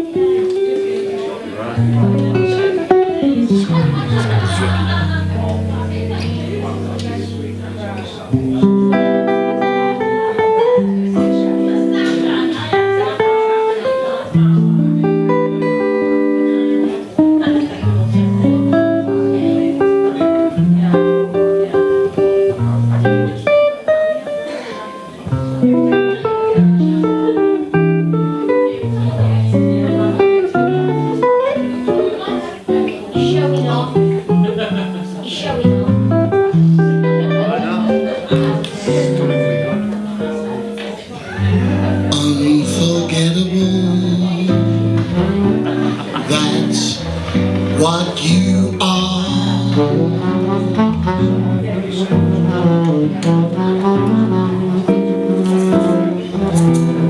Thank you.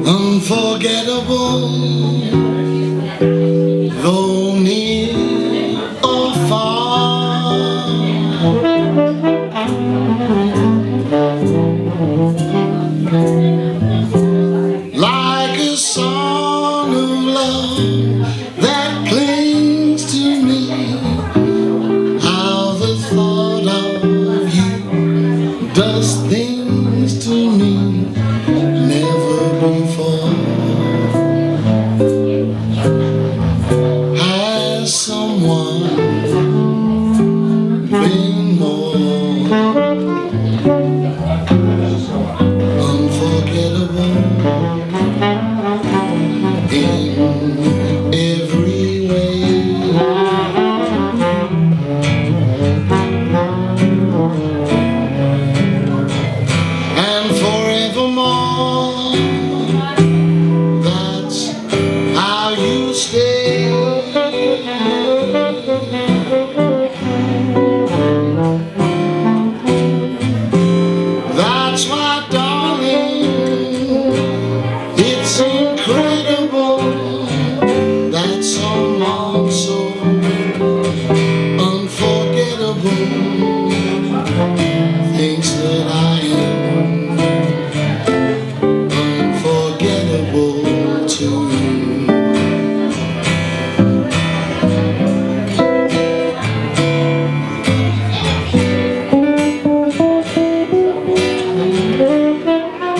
Unforgettable Though near or far. Like a song of love That's why